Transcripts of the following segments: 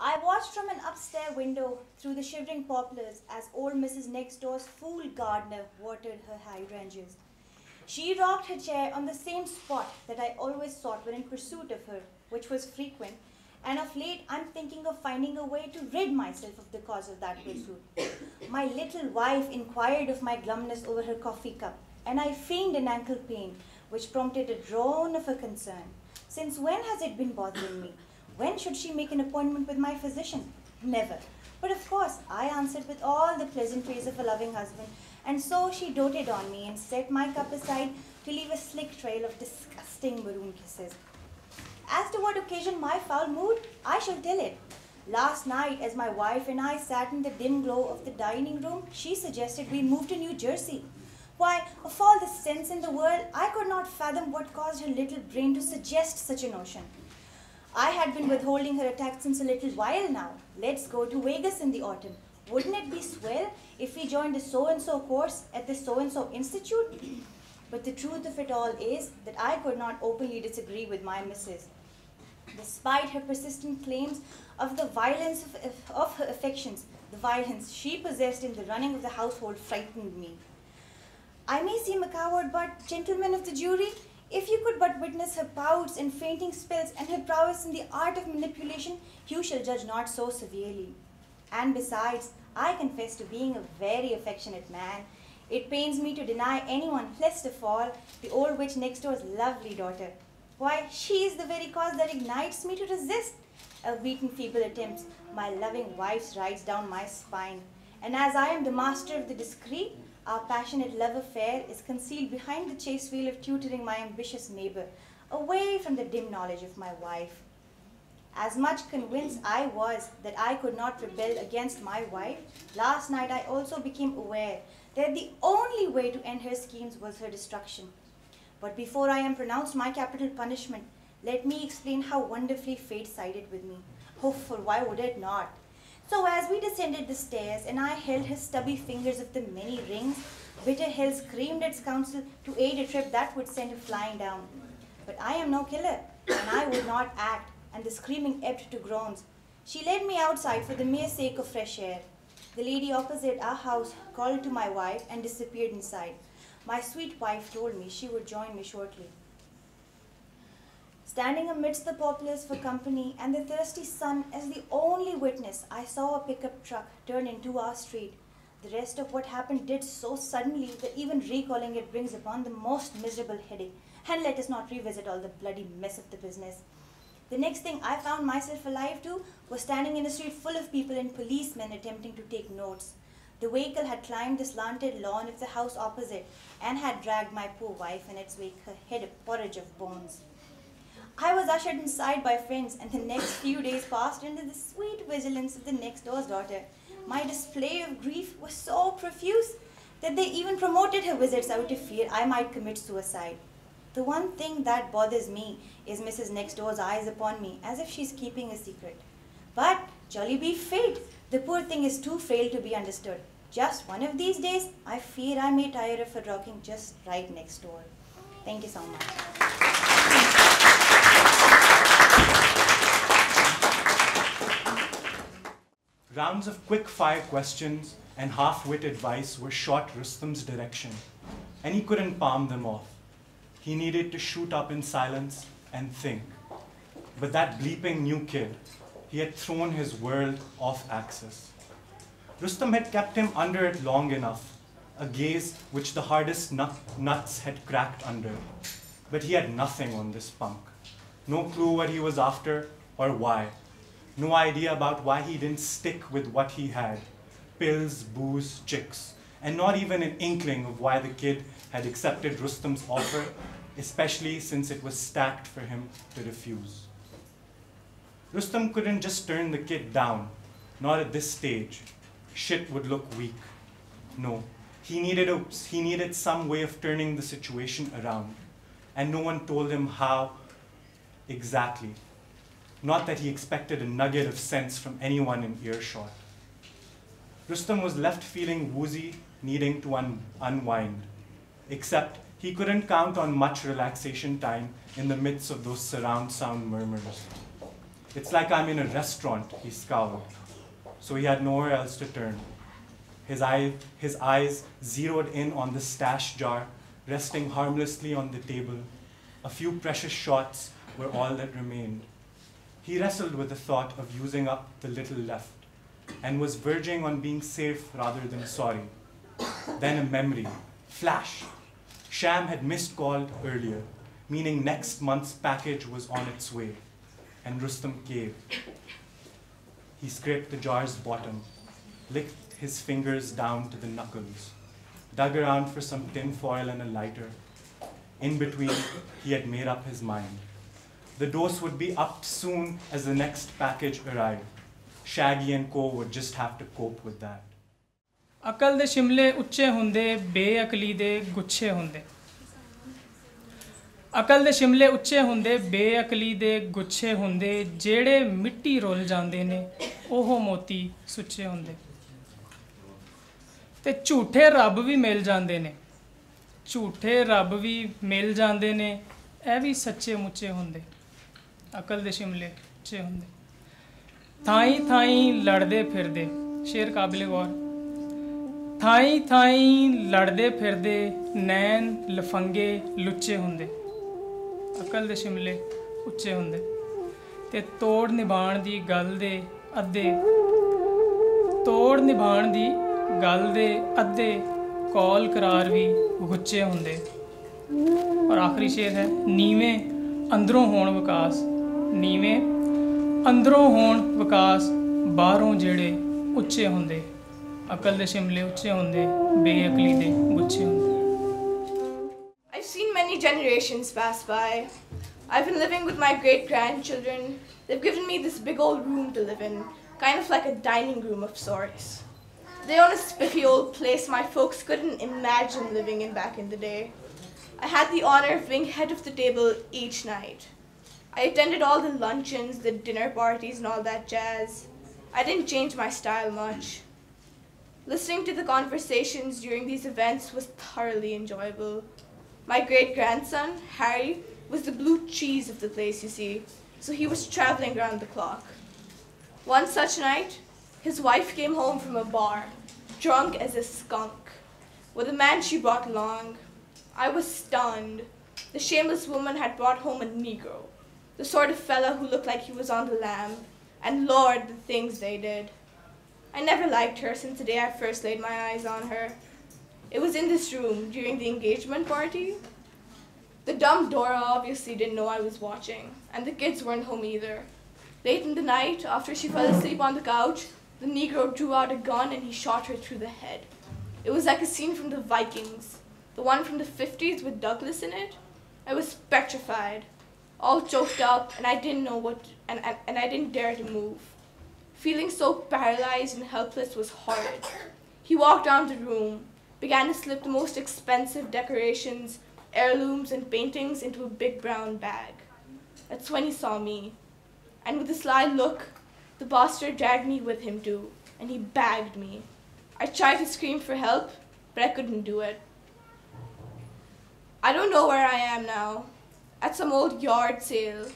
I watched from an upstairs window through the shivering poplars as old Mrs. Next Door's fool gardener watered her hydrangeas. She rocked her chair on the same spot that I always sought when in pursuit of her, which was frequent, and of late I'm thinking of finding a way to rid myself of the cause of that pursuit. My little wife inquired of my glumness over her coffee cup, and I feigned an ankle pain, which prompted a drone of a concern. Since when has it been bothering me? When should she make an appointment with my physician? Never. But of course, I answered with all the pleasantries of a loving husband, and so she doted on me and set my cup aside to leave a slick trail of disgusting maroon kisses. As to what occasioned my foul mood, I shall tell it. Last night, as my wife and I sat in the dim glow of the dining room, she suggested we move to New Jersey. Why, of all the sense in the world, I could not fathom what caused her little brain to suggest such a notion. I had been withholding her attack since a little while now. Let's go to Vegas in the autumn. Wouldn't it be swell if we joined a so and so course at the so and so institute? But the truth of it all is that I could not openly disagree with my missus. Despite her persistent claims of the violence of, of her affections, the violence she possessed in the running of the household frightened me. I may seem a coward, but, gentlemen of the jury, if you could but witness her pouts and fainting spells and her prowess in the art of manipulation, you shall judge not so severely. And besides, I confess to being a very affectionate man. It pains me to deny anyone, lest of all, the old witch next door's lovely daughter. Why, she is the very cause that ignites me to resist. Albeit in feeble attempts, my loving wife's rides down my spine. And as I am the master of the discreet, our passionate love affair is concealed behind the chaste veil of tutoring my ambitious neighbor, away from the dim knowledge of my wife. As much convinced I was that I could not rebel against my wife, last night I also became aware that the only way to end her schemes was her destruction. But before I am pronounced my capital punishment, let me explain how wonderfully fate sided with me. Oh, for why would it not? So as we descended the stairs and I held his stubby fingers of the many rings, Bitter Hill screamed its counsel to aid a trip that would send her flying down. But I am no killer, and I would not act, and the screaming ebbed to groans. She led me outside for the mere sake of fresh air. The lady opposite our house called to my wife and disappeared inside. My sweet wife told me she would join me shortly. Standing amidst the populace for company and the thirsty sun as the only witness, I saw a pickup truck turn into our street. The rest of what happened did so suddenly that even recalling it brings upon the most miserable headache. And let us not revisit all the bloody mess of the business. The next thing I found myself alive to was standing in a street full of people and policemen attempting to take notes. The vehicle had climbed the slanted lawn of the house opposite and had dragged my poor wife in its wake, her head a porridge of bones. I was ushered inside by friends, and the next few days passed under the sweet vigilance of the next door's daughter. My display of grief was so profuse that they even promoted her visits out of fear I might commit suicide. The one thing that bothers me is Mrs. Next Door's eyes upon me, as if she's keeping a secret. But, jolly be fate, the poor thing is too frail to be understood. Just one of these days, I fear I may tire of her rocking just right next door. Thank you so much. Rounds of quick fire questions and half wit advice were shot Rustam's direction, and he couldn't palm them off. He needed to shoot up in silence and think. But that bleeping new kid, he had thrown his world off axis. Rustam had kept him under it long enough, a gaze which the hardest nut- nuts had cracked under. But he had nothing on this punk. No clue what he was after or why. No idea about why he didn't stick with what he had pills, booze, chicks, and not even an inkling of why the kid had accepted Rustam's offer, especially since it was stacked for him to refuse. Rustam couldn't just turn the kid down, not at this stage. Shit would look weak. No, he needed, a, he needed some way of turning the situation around, and no one told him how exactly. Not that he expected a nugget of sense from anyone in earshot. Rustam was left feeling woozy, needing to un- unwind. Except he couldn't count on much relaxation time in the midst of those surround sound murmurs. It's like I'm in a restaurant, he scowled. So he had nowhere else to turn. His, eye, his eyes zeroed in on the stash jar, resting harmlessly on the table. A few precious shots were all that remained. He wrestled with the thought of using up the little left and was verging on being safe rather than sorry. Then a memory, flash. Sham had missed called earlier, meaning next month's package was on its way, and Rustam caved. He scraped the jar's bottom, licked his fingers down to the knuckles, dug around for some tin foil and a lighter. In between, he had made up his mind. The dose would be up soon as the next package arrived. Shaggy and Co would just have to cope with that. ਅਕਲ ਦੇ ਸ਼ਿਮਲੇ ਉੱਚੇ ਹੁੰਦੇ, ਬੇਅਕਲੀ ਦੇ ਗੁੱਛੇ ਹੁੰਦੇ। ਅਕਲ ਦੇ ਸ਼ਿਮਲੇ ਉੱਚੇ ਹੁੰਦੇ, ਬੇਅਕਲੀ ਦੇ ਗੁੱਛੇ ਹੁੰਦੇ। ਜਿਹੜੇ ਮਿੱਟੀ ਰੁੱਲ ਜਾਂਦੇ ਨੇ, ਉਹ ਮੋਤੀ ਸੁੱਚੇ ਹੁੰਦੇ। ਤੇ ਝੂਠੇ ਰੱਬ ਵੀ ਮਿਲ ਜਾਂਦੇ ਨੇ। ਝੂਠੇ ਰੱਬ ਵੀ ਮਿਲ ਜਾਂਦੇ ਨੇ, ਇਹ ਵੀ ਸੱਚੇ ਮੁੱਚੇ ਹੁੰਦੇ। ਅਕਲ ਦੇ ਸ਼ਿਮਲੇ ਉੱਚੇ ਹੁੰਦੇ। ਥਾਈ ਥਾਈ ਲੜਦੇ ਫਿਰਦੇ, ਸ਼ੇਰ ਕਾਬਿਲ ਗੌਰ। ਥਾਈ ਥਾਈ ਲੜਦੇ ਫਿਰਦੇ, ਨੈਣ ਲਫੰਗੇ ਲੁੱਚੇ ਹੁੰਦੇ। ਅਕਲ ਦੇ ਸ਼ਿਮਲੇ ਉੱਚੇ ਹੁੰਦੇ। ਤੇ ਤੋੜ ਨਿਭਾਣ ਦੀ ਗੱਲ ਦੇ ਅੱਧੇ, ਤੋੜ ਨਿਭਾਣ ਦੀ ਗੱਲ ਦੇ ਅੱਧੇ ਕੌਲ ਕਰਾਰ ਵੀ ਗੁੱਚੇ ਹੁੰਦੇ। ਔਰ ਆਖਰੀ ਸ਼ੇਰ ਹੈ, ਨੀਵੇਂ ਅੰਦਰੋਂ ਹੋਣ ਵਿਕਾਸ। ਨੀਵੇਂ ਅੰਦਰੋਂ ਹੋਣ ਵਿਕਾਸ ਬਾਹਰੋਂ ਜਿਹੜੇ ਉੱਚੇ ਹੁੰਦੇ ਅਕਲ ਦੇ ਸ਼ਿਮਲੇ ਉੱਚੇ ਹੁੰਦੇ ਬੇਅਕਲੀ ਦੇ ਗੁੱਛੇ ਹੁੰਦੇ I've seen many generations pass by. I've been living with my great grandchildren. They've given me this big old room to live in, kind of like a dining room of sorts. They own a spiffy old place my folks couldn't imagine living in back in the day. I had the honor of being head of the table each night. I attended all the luncheons, the dinner parties, and all that jazz. I didn't change my style much. Listening to the conversations during these events was thoroughly enjoyable. My great grandson, Harry, was the blue cheese of the place, you see, so he was traveling around the clock. One such night, his wife came home from a bar, drunk as a skunk, with a man she brought along. I was stunned. The shameless woman had brought home a Negro, the sort of fellow who looked like he was on the lam, and Lord, the things they did. I never liked her since the day I first laid my eyes on her. It was in this room during the engagement party. The dumb Dora obviously didn't know I was watching, and the kids weren't home either. Late in the night, after she fell asleep on the couch, the Negro drew out a gun and he shot her through the head. It was like a scene from the Vikings, the one from the 50s with Douglas in it. I was petrified, all choked up, and I didn't know what, and, and, and I didn't dare to move. Feeling so paralyzed and helpless was horrid. He walked around the room, began to slip the most expensive decorations, heirlooms, and paintings into a big brown bag. That's when he saw me. And with a sly look, the bastard dragged me with him too, and he bagged me. I tried to scream for help, but I couldn't do it. I don't know where I am now. At some old yard sale,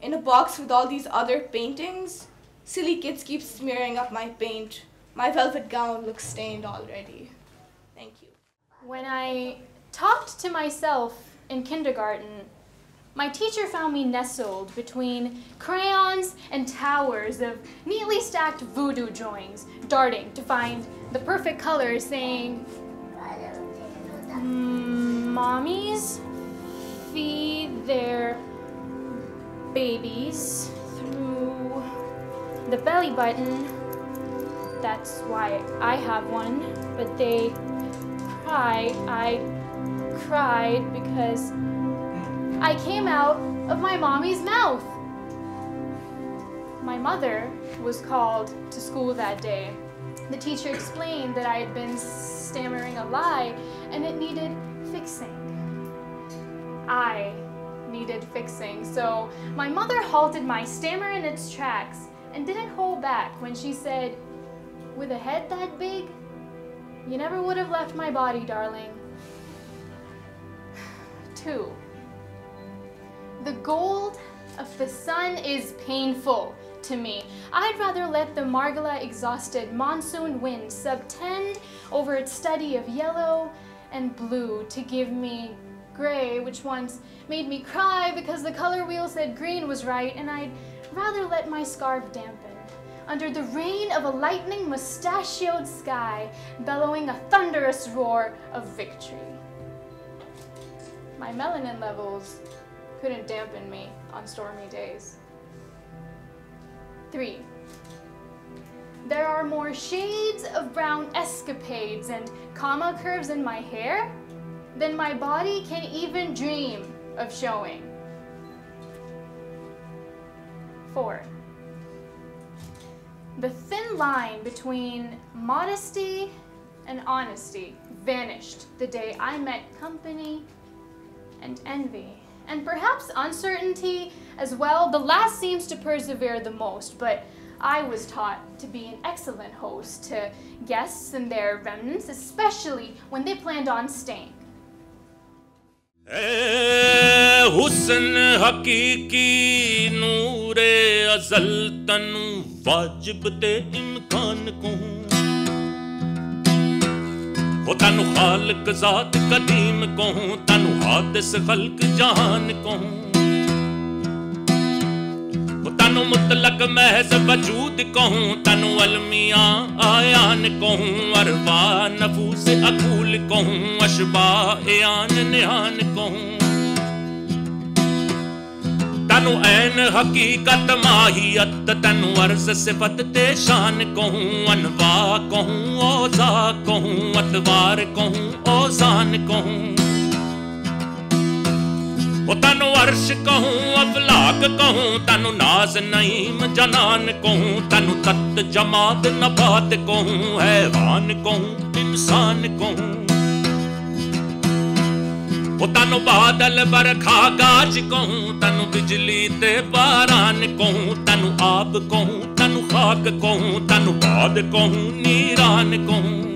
in a box with all these other paintings. Silly kids keep smearing up my paint. My velvet gown looks stained already. Thank you. When I talked to myself in kindergarten, my teacher found me nestled between crayons and towers of neatly stacked voodoo drawings, darting to find the perfect color, saying, "Mm, Mommies feed their babies through the belly button. That's why I have one, but they cry. I cried because I came out of my mommy's mouth. My mother was called to school that day. The teacher explained that I had been stammering a lie and it needed fixing. I needed fixing, so my mother halted my stammer in its tracks and didn't hold back when she said, With a head that big, you never would have left my body, darling. Two. The gold of the sun is painful to me. I'd rather let the Margala exhausted monsoon wind subtend over its study of yellow and blue to give me gray, which once made me cry because the color wheel said green was right, and I'd rather let my scarf dampen under the rain of a lightning mustachioed sky, bellowing a thunderous roar of victory. My melanin levels couldn't dampen me on stormy days. Three. There are more shades of brown escapades and comma curves in my hair than my body can even dream of showing. Four. The thin line between modesty and honesty vanished the day I met company and envy. And perhaps uncertainty as well. The last seems to persevere the most, but I was taught to be an excellent host to guests and their remnants, especially when they planned on staying. ਐ ਹੁਸਨ ਹਕੀਕੀ ਨੂਰੇ ਅਜ਼ਲ ਤੈਨੂੰ ਵਾਜਬ ਤੇ ਇਮਕਾਨ ਕੋ ਹੋ ਤੈਨੂੰ ਖਾਲਕ ਜ਼ਾਤ ਕਦੀਮ ਕੋ ਤੈਨੂੰ ਹਾਦਿਸ ਖਲਕ ਜਹਾਨ ਕੋ तनु मुतलक महज वजूद कहूँ, तनु अलमिया, आयान कहूँ अरबा नफूस अकूल कहूँ, अशबा एयान निहान कहूँ। तनु ऐन हकीकत माहियत, तनु अर्ज़ सिफत ते शान कहूँ, अनवा कहूँ, औजा कहूँ, अतवार कहूँ, औजान कहूँ। ਉਹ ਤੈਨੂੰ ਅਰਸ਼ ਕਹੂੰ ਅਫਲਾਕ ਕਹੂੰ, ਤੈਨੂੰ ਨਾਜ਼ ਨਈਮ ਜਨਾਨ ਕਹੂੰ, ਤੈਨੂੰ ਤਤ ਜਮਾਦ ਨਬਾਤ ਕਹੂੰ ਹੈਵਾਨ ਕਹੂੰ, ਇਨਸਾਨ ਕਹੂੰ। ਉਹ ਤੈਨੂੰ ਬਾਦਲ ਬਰਖਾ ਗਾਜ ਕਹੂੰ, ਤੈਨੂੰ ਬਿਜਲੀ ਤੇ ਬਾਰਾਨ ਕਹੂੰ, ਤੈਨੂੰ ਆਪ ਕਹੂੰ, ਤੈਨੂੰ ਖਾਕ ਕਹੂੰ, ਤੈਨੂੰ ਬਾਦ ਕਹੂੰ, ਨੀਰਾਨ ਕਹੂੰ।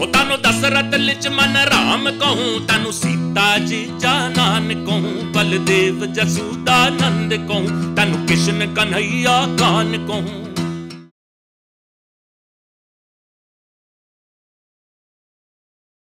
ਉਹ ਤੈਨੂੰ ਤਾਨੂੰ ਦਸਰਤ ਲਿਚ ਮਨ ਰਾਮ ਕਹੂੰ ਤੈਨੂੰ ਸੀਤਾ ਜੀ ਜਾ ਨਾਨ ਕਹੂੰ, ਬਲਦੇਵ ਜਸੂਦਾ ਨੰਦ ਕਹੂੰ ਤੈਨੂੰ ਕਿਸ਼ਨ ਕਨਈਆ ਕਾਨ ਕਹੂੰ।